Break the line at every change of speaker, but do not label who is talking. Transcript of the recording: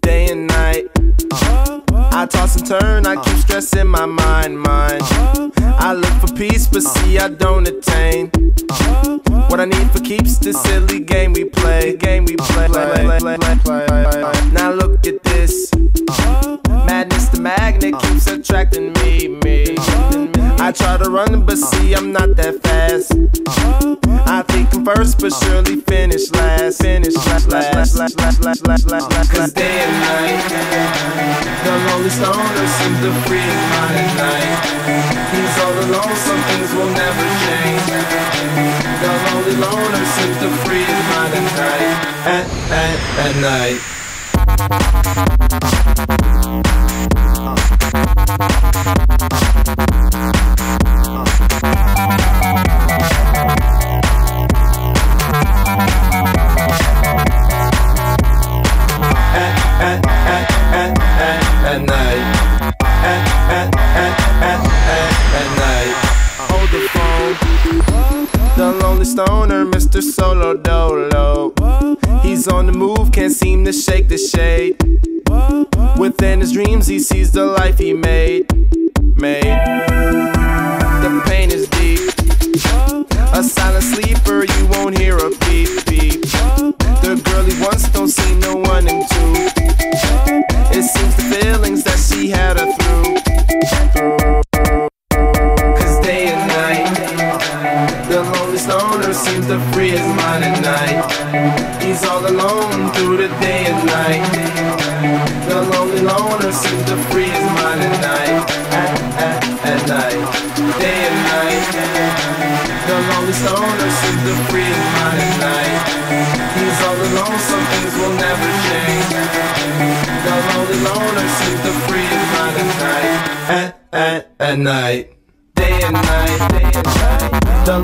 Day and night. I toss and turn, I keep stressing my mind, mind. I look for peace, but see I don't attain. What I need for keeps this silly game we play, game we play. Now look at this. Madness, the magnet keeps attracting me, me. I try to run, but see I'm not that fast. I think I'm first, but surely finish last. Finish last, last, last, last, last, last, last. Cause day and night, the lonely stoner seems to free mind at night. He's all alone, some things will never change. The lonely loner seems to free his mind at night. At, at, at night. The stoner, Mr. Solo Dolo. He's on the move, can't seem to shake the shade. Within his dreams, he sees the life he made. Made. Seems to free his mind at night. He's all alone through the day and night. The lonely loner seems to free his mind at night. At, at, at night. Day and night. The lonely stoner seems to free his mind at night. He's all alone, some things will never change. The lonely loner seems to free his mind at night. At, at, at night. Day and night. Day and night. The